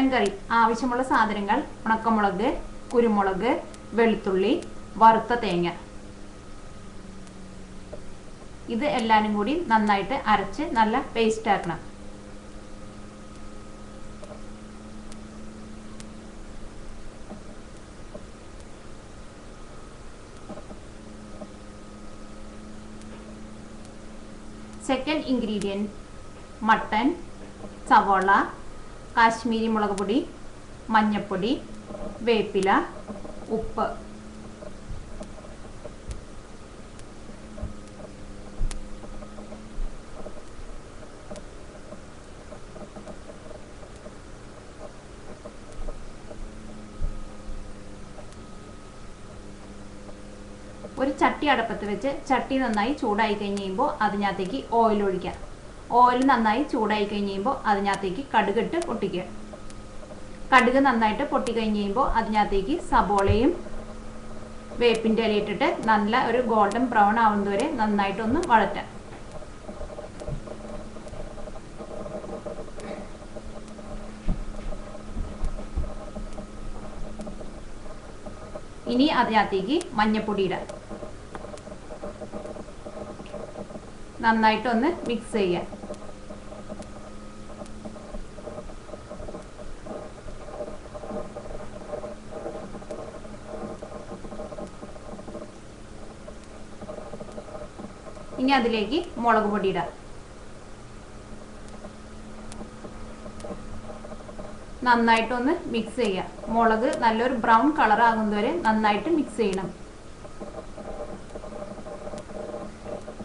Mutton കറി. ആവശ്യമുള്ള സാധനങ്ങൾ ഉണക്കമുളക് കുരുമുളക് വെളുത്തുള്ളി വറുത്ത തേങ്ങ. ഇത് എല്ലാനും കൂടി നന്നായിട്ട് അരച്ച് നല്ല പേസ്റ്റ് ആക്കണം. സെക്കൻഡ് ഇൻഗ്രീഡിയന്റ് മട്ടൻ സവോള കാശ്മീരി മുളക് പൊടി മഞ്ഞൾപ്പൊടി വേപ്പില ഉപ്പ്. ഒരു ചട്ടി അടപ്പത്ത് വെച്ച് ചട്ടി നന്നായി ചൂടായി കഴിഞ്ഞ് കഴിയുമ്പോൾ അതിനകത്തേക്ക് ഓയിൽ ഒഴിക്കാം. ഓയിൽ നന്നായി ചൂടായി കഴിഞ്ഞ് കഴിയുമ്പോൾ അതിനകത്തേക്ക് കടുകിട്ട് പൊട്ടിക്കുക. കടുക് നന്നായിട്ട് പൊട്ടി കഴിയുമ്പോൾ അതിനകത്തേക്ക് സബോളയും വേപ്പിന്റെ ഇല ഇട്ടിട്ട് നല്ല ഒരു ഗോൾഡൻ ബ്രൗൺ ആവുന്നതുവരെ നന്നായിട്ടൊന്ന് വഴറ്റാം ഇനി അതിനകത്തേക്ക് മഞ്ഞപ്പൊടി ഇടാം നന്നായിട്ടൊന്ന് മിക്സ് ചെയ്യാം ഇനി അതിലേക്ക് മുളക് പൊടി ഇടാം. നന്നായിട്ടൊന്ന് മിക്സ് ചെയ്യാം. മുളക് നല്ലൊരു ബ്രൗൺ കളർ ആകുന്നതുവരെ നന്നായിട്ട് മിക്സ് ചെയ്യണം.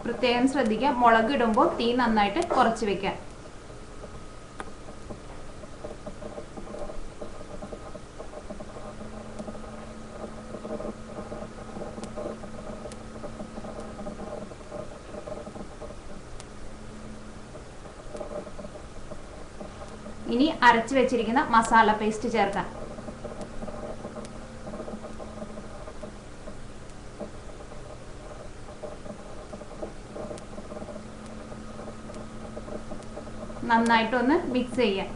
പ്രത്യേകം ശ്രദ്ധിക്കുക മുളക് ഇടുമ്പോൾ തീ നന്നായിട്ട് കുറച്ച് വെക്കാം ഇനി അരച്ചു വെച്ചിരിക്കുന്ന മസാല പേസ്റ്റ് ചേർക്കാം. നന്നായിട്ടൊന്ന് മിക്സ് ചെയ്യാം.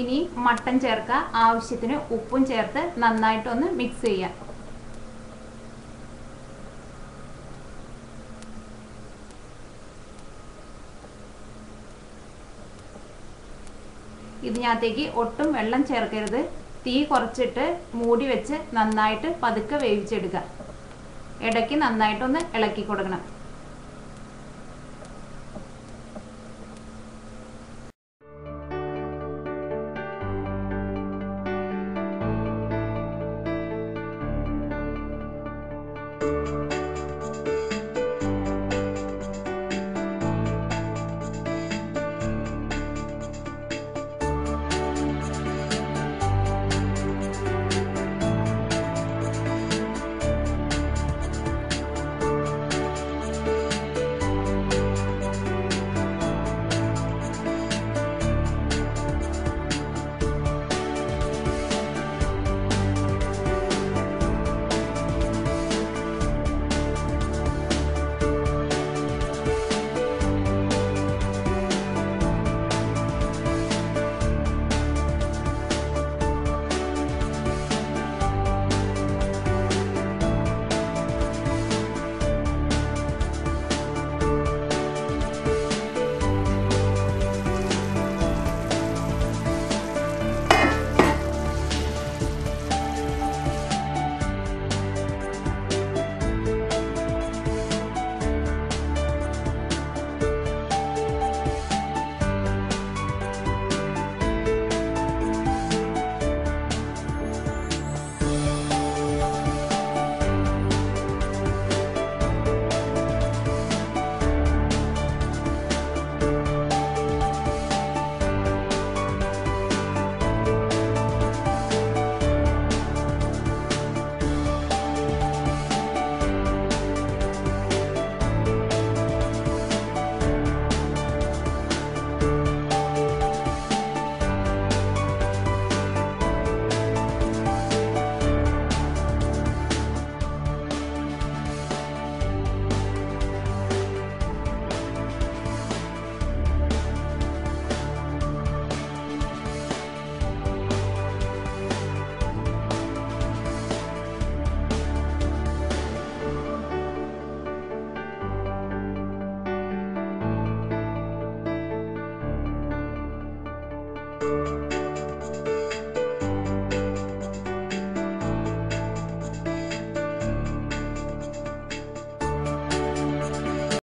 ഇനി മട്ടൻ ചേർക്കുക. ആവശ്യത്തിന് ഉപ്പും ചേർത്ത് നന്നായിട്ടൊന്ന് മിക്സ് ചെയ്യുക. ഇതിനകത്തേക്ക് ഒട്ടും വെള്ളം ചേർക്കരുത്. തീ കുറച്ചിട്ട് മൂടി വെച്ച് നന്നായിട്ട് പതുക്കെ വേവിച്ചെടുക്കുക. ഇടയ്ക്ക് നന്നായിട്ടൊന്ന് ഇളക്കി കൊടുക്കണം.